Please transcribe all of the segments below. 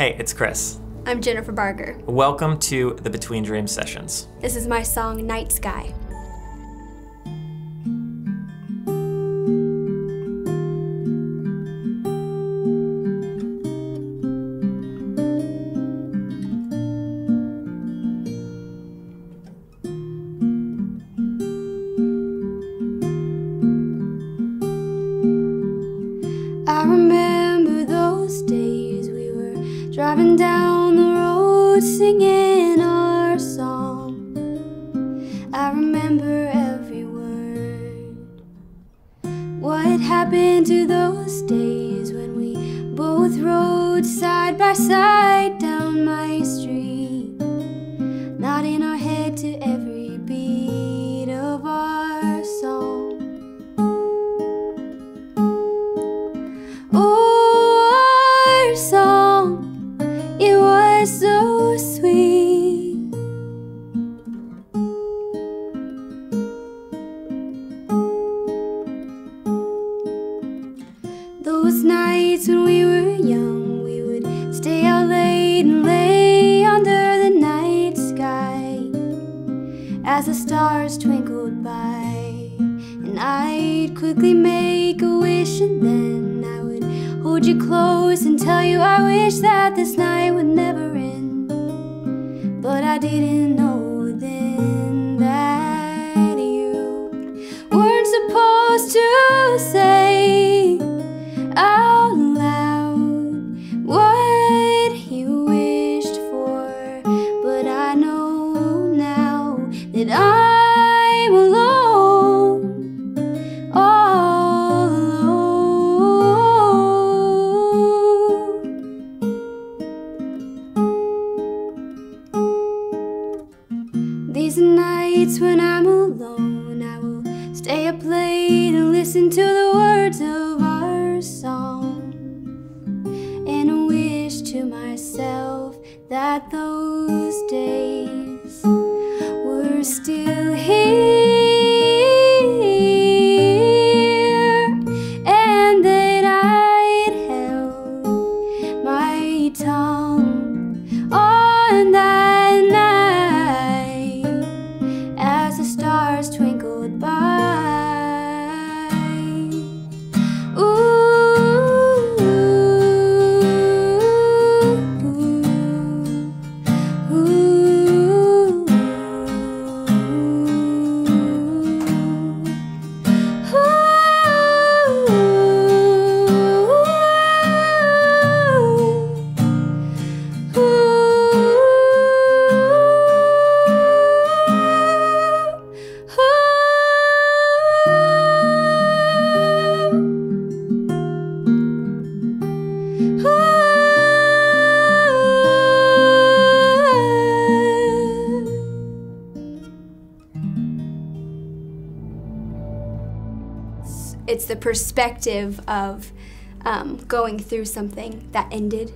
Hey, it's Chris. I'm Jennifer Barger. Welcome to the Between Dreams sessions. This is my song Night Sky. Singing our song. I remember every word. What happened to those days when we both rode side by side down my street, Those nights when we were young, we would stay out late and lay under the night sky as the stars twinkled by. And I'd quickly make a wish, and then I would hold you close and tell you I wish that this night would never end. But I didn't know nights when I'm alone, I will stay up late and listen to the words of our song. And wish to myself that those days It's the perspective of um, going through something that ended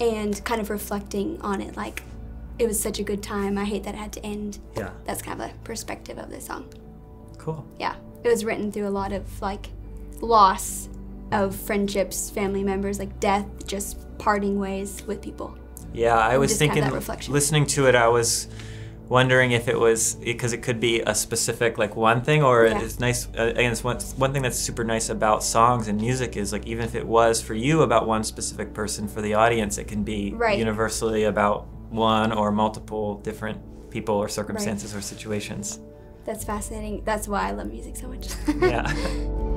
and kind of reflecting on it like it was such a good time. I hate that it had to end. Yeah. That's kind of a perspective of the song. Cool. Yeah. It was written through a lot of like loss of friendships, family members, like death, just parting ways with people. Yeah, I was just kind of thinking, that reflection. listening to it, I was wondering if it was because it could be a specific like one thing or Yeah. it's nice uh, again it's one, one thing that's super nice about songs and music is like even if it was for you about one specific person for the audience it can be Right. universally about one or multiple different people or circumstances or situations That's fascinating. That's why I love music so much. yeah